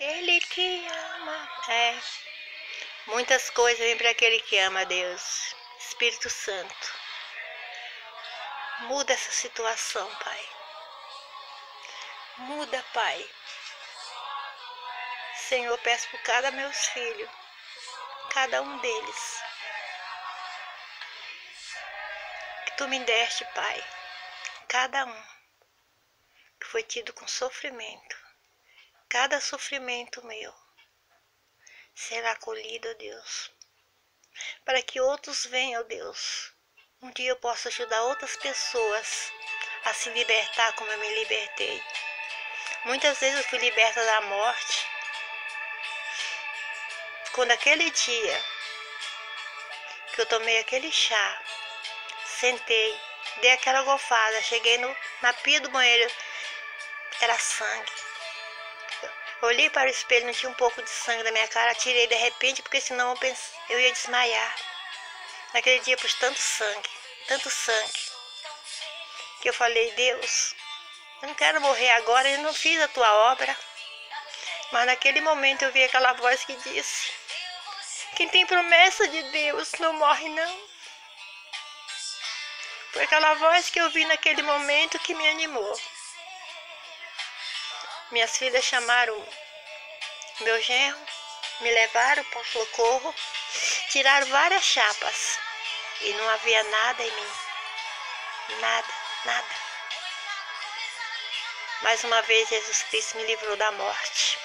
Aquele que ama. É. Muitas coisas vêm para aquele que ama Deus. Espírito Santo. Muda essa situação, Pai. Muda, Pai. Senhor, peço por cada meus filhos, cada um deles. Que tu me deste, Pai, cada um que foi tido com sofrimento cada sofrimento meu será acolhido, Deus, para que outros venham, Deus. Um dia eu possa ajudar outras pessoas a se libertar como eu me libertei. Muitas vezes eu fui liberta da morte. Quando aquele dia que eu tomei aquele chá, sentei, dei aquela gofada, cheguei no, na pia do banheiro, era sangue. Olhei para o espelho, não tinha um pouco de sangue na minha cara, tirei de repente, porque senão eu, eu ia desmaiar. Naquele dia pus tanto sangue, tanto sangue, que eu falei, Deus, eu não quero morrer agora, eu não fiz a tua obra. Mas naquele momento eu vi aquela voz que disse, quem tem promessa de Deus não morre não. Foi aquela voz que eu vi naquele momento que me animou. Minhas filhas chamaram meu genro, me levaram para o socorro, tiraram várias chapas e não havia nada em mim. Nada, nada. Mais uma vez Jesus Cristo me livrou da morte.